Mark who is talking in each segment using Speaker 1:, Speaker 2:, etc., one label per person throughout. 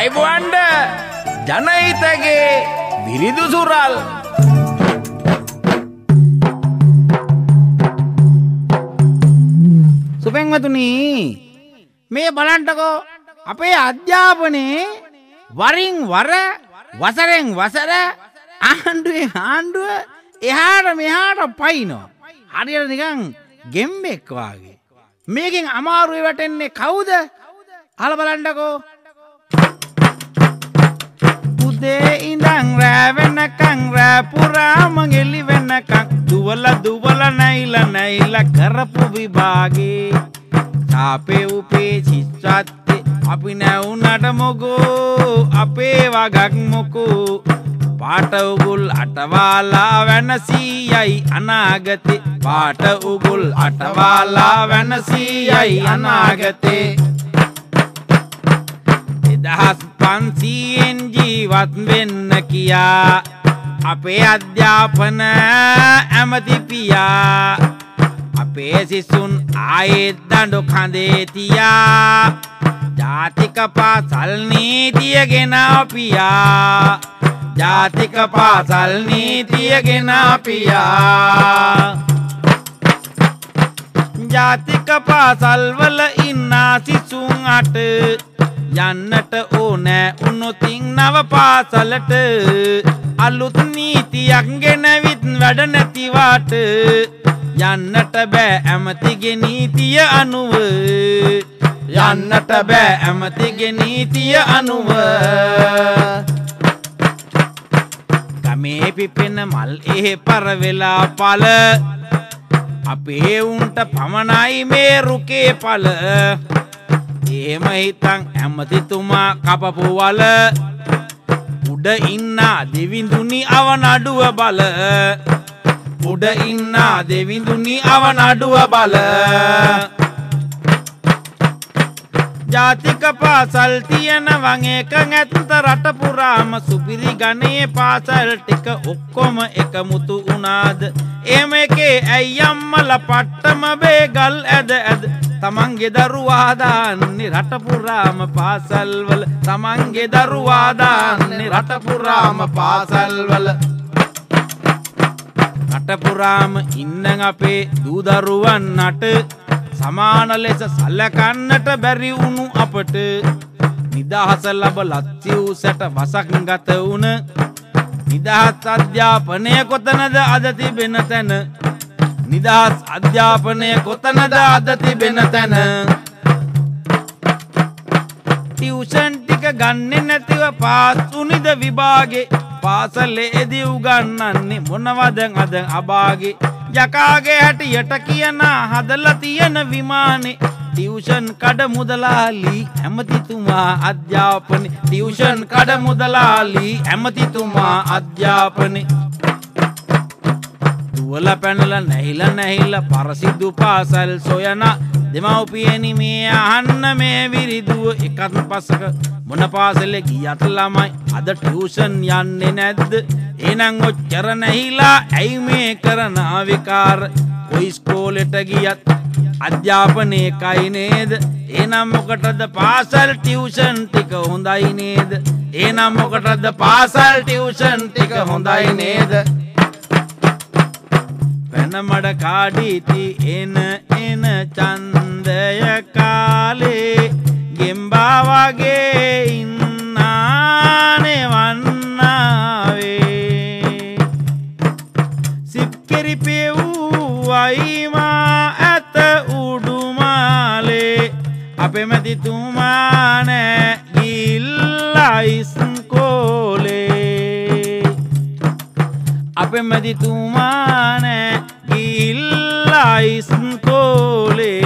Speaker 1: අයිබුවන්ඩ ජනහිතගේ විරිදු සුරල්
Speaker 2: සුපෙන්වතුනී මේ බලන්ටකෝ අපේ අධ්‍යාපනයේ වරින් වර වසරෙන් වසර ආණ්ඩුවේ ආණ්ඩුව එහාට මෙහාට පයිනෝ. හරියට නිකං ගෙම්බෙක් වාගේ. මේකින් අමාරුවේ වැටෙන්නේ කවුද? අහලා බලන්නකෝ. උදේ ඉඳන් රෑ වෙනකන් රෑ පුරාම ගෙලි වෙනකන් දුවල දුවල නැයිල නැයිල කරපු විභාගේ. තාපේ උපේ චිත්‍රත්තේ අපි නැවුනට මොකෝ? අපේ වගක් මොකෝ? පාට උගුල් අටවාලා වෙනසීයයි අනාගතේ. පාට උගුල් අටවාලා වෙනසීයයි අනාගතේ. එදහස් පන්සීයෙන් ජීවත් වෙන්න කියා. අපේ අධ්‍යාපන ඇමතිපියා අපේ සිසුන් ආයෙත් දඩු කඳේ තියා. ජාතික පාසල් නීතිය ගෙනපියා ජාතික පාසල් නීතිය ගෙනපියා ජාතික පාසල්වල ඉන්නා සිසුන් අට යන්නට ඕනෑ. උනොතින් නව පාසලට අලුත් නීතියක් ගෙනවිත් වැඩ නැතිවාට. යන්නට බෑ ඇමතිගේ නීතිය අනුව. යන්නට බෑ ඇමතිගේ නීතිය අනුව. ගමේ පිපෙන මල් එහෙ පරවෙලා පල. අපේ උන්ට පමණයි මේ රුකේ පල. එහෙම හිතන් ඇමතිතුමා කපපු වල උඩ ඉන්නා දෙවිඳුනි අවනඩුව බල. උඩ ඉන්නා දෙවිඳුනි අවනඩුව බල. ජාතික පාසල් තියෙනවන් ඒක ඇත්ත රට පුරාම සුපිරි ගණයේ පාසල් ටික ඔක්කොම එකමුතු වුණාද? එම එකේ ඇයි අම්මල පට්ටම බේගල් ඇද ඇද? තමන්ගේ දරුවා දාන්නේ රට පුරාම පාසල්වල. තමන්ගේ දරුවා දාන්නේ රට පුරාම පාසල්වල. රට පුරාම ඉන්න අපේ දූ දරුවන්නට සමාන ලෙස සලකන්නට බැරි වුණු අපට. නිදහස ලබ ලත්සිව් සැට වසක් ගත වුණ. නිදහස් අධ්‍යාපනය කොතනද අද තිබෙන තැන? නිදහස් අධ්‍යාපනය කොතනද අද තිබෙන තැන? ටියවෂන් ටික ගන්නේ නැතිව පාස්තුනිද විභාගේ? පාසලේදී උගන්නන්නේ මොනවදන් අද අබාගේ යකාගේ හැටියට කියන හදලා තියෙන විමානේ. ටියවෂන් කඩ මුදලාලි ඇමතිතුමා අධ්‍යාපනය. ටියවෂන් කඩ මුදලාලි ඇමතිතුමා අධ්‍යාපනය. දුවල පැනල නැහිල නැහිල්ල පරසිදු පාසල් සොයන දෙමව්පියනි මේ අහන්න මේ විරිදුව එකත් පසක මොන පාසලෙ ගියත් ළමයි අද ටියවෂන් යන්නේ නැද්ද? එනං ඔච්චර නැහිලා ඇයි මේ කරන විකාර කොයිස්කෝලෙට ගියත් අධ්‍යාපනය කයි නේද? එනම් මොකටද පාසල් ටියවෂන් ටික හොඳයි නේද? එනම් මොකටද පාසල් ටියවෂන් ටික හොඳයි නේද? පැනමඩ කාඩීති එන එන චන්දය කාලේ ගෙම්බා වගේ ඉන්නානෙවන්නාවේ සිප්කෙරි පෙවූ අයිමා ඇත උඩුමාලේ. අපෙමැතිතුමානෑ ගිල්ලයිස්කෝලේ අපෙමැතිතුමානෑ ගිල්ලයිස්කෝලේ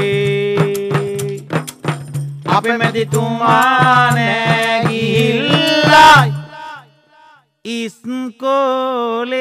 Speaker 2: අපෙමැතිතුමානෑ ගිල්ලයි ඉස්කෝලේ.